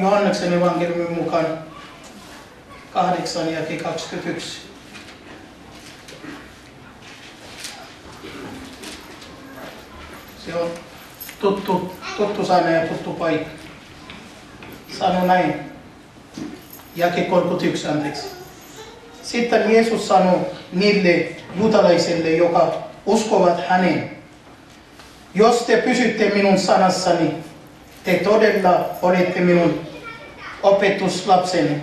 Johanneksen evankeliumin mukaan 8 ja 21. Se on tuttu, tuttu sana ja tuttu paikka. Sano näin. Jake 31, anteeksi. Sitten Jeesus sanoi niille juutalaisille, joka uskovat häneen. Jos te pysytte minun sanassani, te todella olette minun opetuslapseni.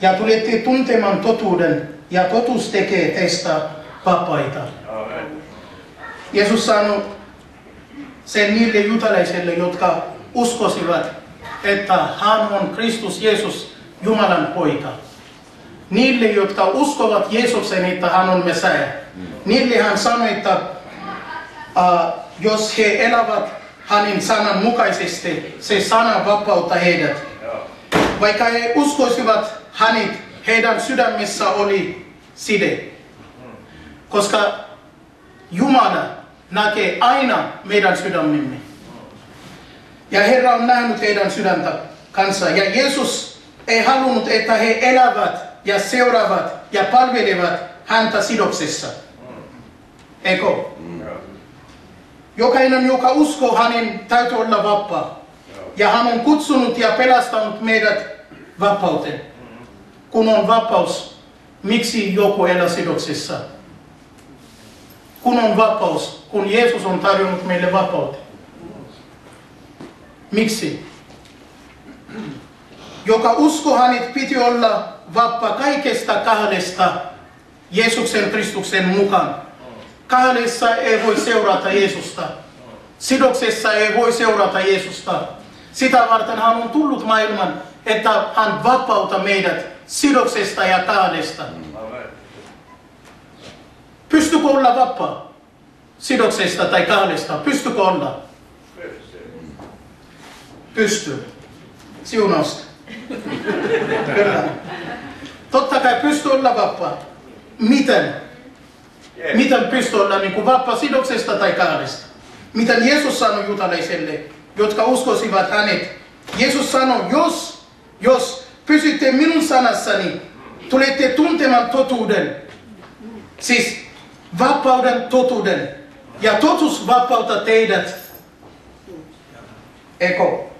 Ja tulette tuntemaan totuuden, ja totuus tekee teistä vapaita. Jeesus sanoi sen niille juutalaisille, jotka uskosivat, että hän on Kristus Jeesus, Jumalan poika. Niille, jotka uskovat Jeesuksen, että hän on Messiah. Niille hän sanoi, että uh, jos he elävät hänen sanan mukaisesti, se sana vapauttaa heidät. Vaikka he uskoisivat hänet, heidän sydämessä oli side. Koska Jumala näkee aina meidän sydämemme. Ja Herra on nähnyt heidän sydäntä kanssa. Ja Jeesus ei halunnut, että he elävät ja seuraavat ja palvelevat häntä sidoksessa. Eikö? Jokainen, joka uskoo hänen, täytyy olla vapaa. Ja hän on kutsunut ja pelastanut meidät vapauteen. Kun on vapaus, miksi joku elää sidoksissa? Kun on vapaus, kun Jeesus on tarjonnut meille vapauteen. Miksi? Joka usko hänet piti olla vapaa kaikesta kahdesta Jeesuksen Kristuksen mukaan. Kahdessa ei voi seurata Jeesusta. Sidoksessa ei voi seurata Jeesusta. Sitä varten hän on tullut maailman, että hän vapauta meidät sidoksesta ja kahdesta. Pystykö olla vapaa sidoksesta tai kahdesta? Pystykö olla? Pystyy. Siunausta. Kyllä. Totta kai pystyy olla vapaa. Miten? Miten pystyy olla niin kuin vapaa sidoksesta tai kahdesta? Miten Jeesus sanoi juutalaisille, jotka uskosivat hänet? Jeesus sanoi, jos, jos pysytte minun sanassani, tulette tuntemaan totuuden. Siis vapauden totuuden. Ja totuus vapauttaa teidät. Eko?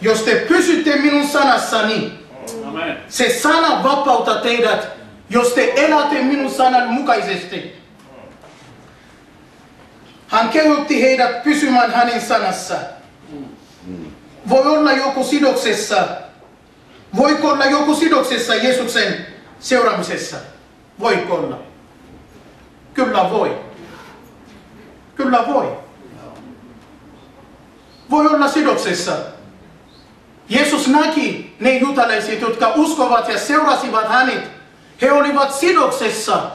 Jos te pysytte minun sanassani, Amen. se sana vapauttaa teidät, jos te elätte minun sanan mukaisesti. Hän kehotti heidät pysymään hänen sanassa. Voi olla joku sidoksessa. Voiko olla joku sidoksessa Jeesuksen seuraamisessa? Voiko olla? Kyllä voi. Kyllä voi. Voi olla sidoksessa. Jeesus näki ne juutalaiset, jotka uskovat ja seurasivat hänet. He olivat sidoksessa.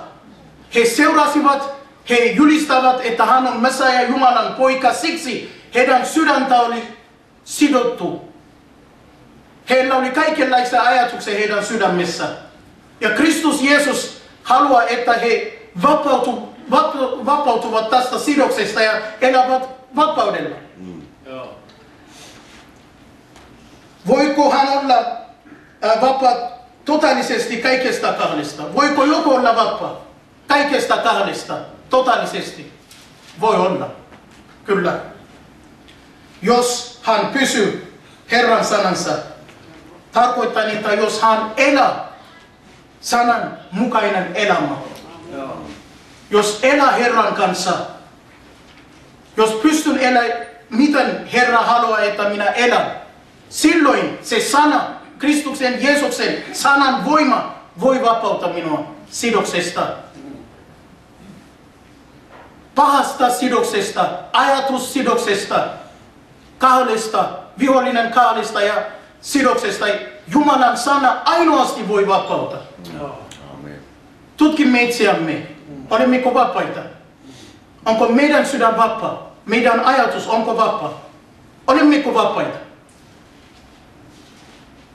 He seurasivat, he julistavat, että hän on Messiah Jumalan poika. Siksi heidän sydäntä oli sidottu. Heillä oli kaikenlaisia ajatuksia heidän sydämessä. Ja Kristus Jeesus haluaa, että he vapautu, vapau- vapautuvat tästä sidoksesta ja elävät vapaudella. Joo. Voiko hän olla äh, vapaa totaalisesti kaikesta kahdesta? Voiko joku olla vapaa kaikesta kahdesta totaalisesti? Voi olla. Kyllä. Jos hän pysyy Herran sanansa, tarkoittaa, että jos hän elää sanan mukainen elämä, jos elää Herran kanssa, jos pystyn elää, miten Herra haluaa, että minä elän, silloin se sana, Kristuksen, Jeesuksen sanan voima voi vapauttaa minua sidoksesta. Pahasta sidoksesta, ajatussidoksesta, kahdesta, vihollinen kahdesta ja sidoksesta. Jumalan sana ainoasti voi vapauttaa. Tutkimme itseämme. Olemmeko vapaita? Onko meidän sydän vapaa? Meidän ajatus, onko vapaa? Olemmeko vapaita?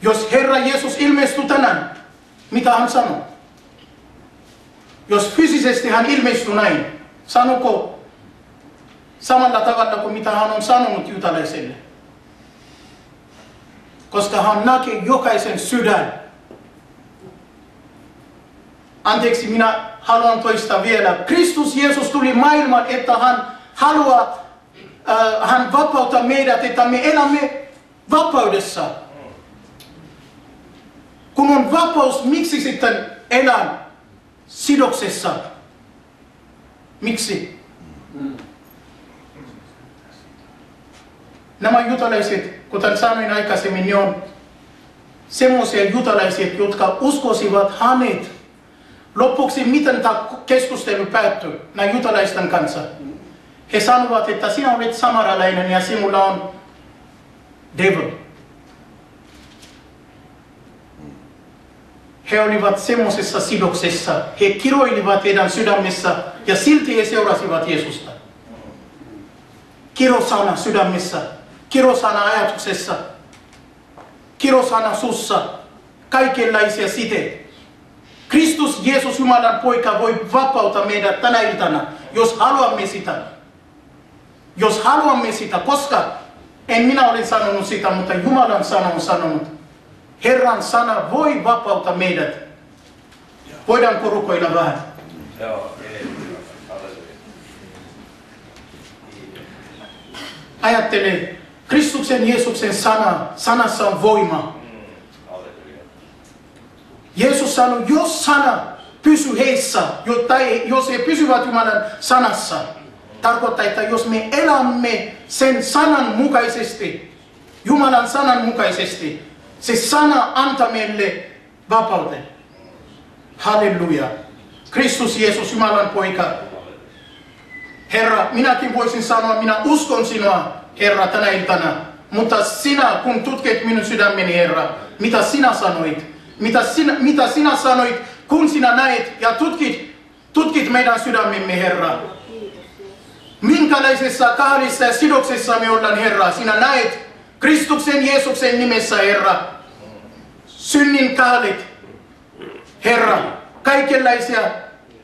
Jos Herra Jeesus ilmestyy tänään, mitä hän sanoo? Jos fyysisesti hän ilmestyy näin, sanoko samalla tavalla kuin mitä hän on sanonut juutalaisille? koska hän näkee jokaisen sydän. Anteeksi, minä haluan toistaa vielä. Kristus Jeesus tuli maailmaan, että hän haluaa, äh, hän vapauttaa meidät, että me elämme vapaudessa. Kun on vapaus, miksi sitten elän sidoksessa? Miksi? Nämä jutalaiset, kuten sanoin aikaisemmin, ne on semmoisia jutalaiset, jotka uskosivat hänet. Lopuksi miten tämä keskustelu päättyi näiden jutalaisten kanssa? He sanovat, että sinä olet samaralainen ja sinulla on devil. He olivat semmoisessa sidoksessa. He kiroilivat heidän sydämessä ja silti he seurasivat Jeesusta. Kirosana sydämessä, kirosana ajatuksessa, kirosana sussa, kaikenlaisia siteitä. Kristus, Jeesus, Jumalan poika, voi vapauttaa meidät tänä iltana, jos haluamme sitä. Jos haluamme sitä, koska en minä ole sanonut sitä, mutta Jumalan sana on sanonut. Herran sana voi vapauttaa meidät. Voidaan rukoilla vähän? Joo. Ajattele, Kristuksen Jeesuksen sana, sanassa on voima. Jeesus sanoi, jos sana pysy heissä, tai jos he pysyvät Jumalan sanassa, tarkoittaa, että jos me elämme sen sanan mukaisesti, Jumalan sanan mukaisesti, se sana antaa meille vapauden. Halleluja. Kristus Jeesus, Jumalan poika. Herra, minäkin voisin sanoa, minä uskon sinua, Herra, tänä iltana. Mutta sinä, kun tutkit minun sydämeni, Herra, mitä sinä sanoit, mitä sinä, mitä sinä sanoit, kun sinä näet ja tutkit, tutkit meidän sydämemme, Herra. Minkälaisessa kahdessa sidoksessa me ollaan, Herra. Sinä näet Kristuksen Jeesuksen nimessä, Herra. Synnin kahdet, Herra. Kaikenlaisia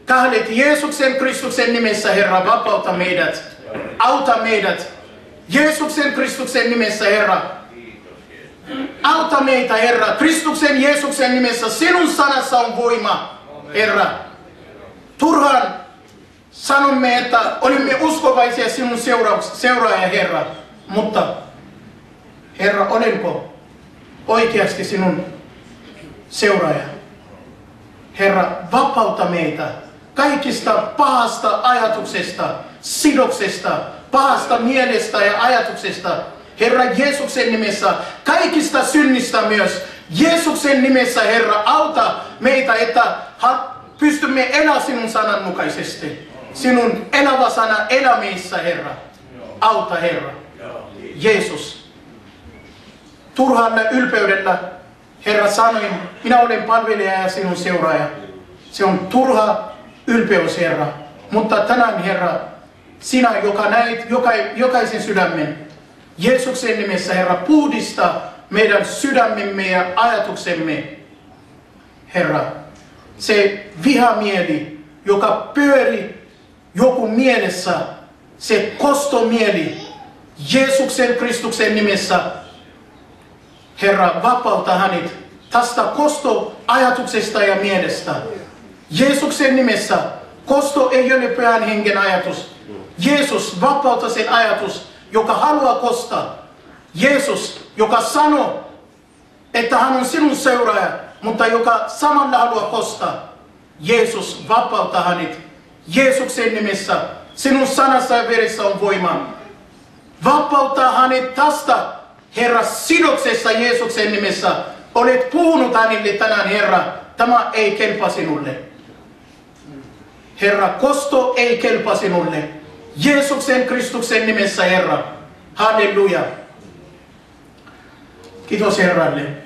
kahdet Jeesuksen Kristuksen nimessä, Herra. Vapauta meidät. Auta meidät. Jeesuksen Kristuksen nimessä, Herra. Auta meitä, Herra. Kristuksen Jeesuksen nimessä. Sinun sanassa on voima, Herra. Turhaan sanomme, että olimme uskovaisia sinun seuraaja, Herra. Mutta, Herra, olenko oikeasti sinun seuraaja? Herra, vapauta meitä kaikista pahasta ajatuksesta, sidoksesta, pahasta mielestä ja ajatuksesta. Herra Jeesuksen nimessä, kaikista synnistä myös. Jeesuksen nimessä, Herra, auta meitä, että pystymme elämään sinun sanan mukaisesti. Sinun elävä sana elämissä, Herra. Auta, Herra. Jeesus. Turhalla ylpeydellä, Herra, sanoin, minä olen palvelija ja sinun seuraaja. Se on turha ylpeys, Herra. Mutta tänään, Herra, sinä, joka näit joka, jokaisen sydämen, Jeesuksen nimessä, Herra, puhdista meidän sydämemme ja ajatuksemme, Herra. Se vihamieli, joka pyöri joku mielessä, se kostomieli, Jeesuksen Kristuksen nimessä, Herra, vapauta hänet tästä kostoajatuksesta ja mielestä. Jeesuksen nimessä kosto ei ole pyhän hengen ajatus. Jeesus vapauta sen ajatus, joka haluaa kostaa. Jeesus, joka sanoo, että hän on sinun seuraaja, mutta joka samalla haluaa kostaa. Jeesus vapauta hänet. Jeesuksen nimessä sinun sanassa ja veressä on voima. Vapauttaa hänet tästä, Herra, sidoksessa Jeesuksen nimessä. Olet puhunut hänelle tänään, Herra, tämä ei kelpaa sinulle. Herra, kosto ei kelpaa sinulle. Jeesuksen Kristuksen nimessä, Herra. Halleluja. Kiitos Herralle.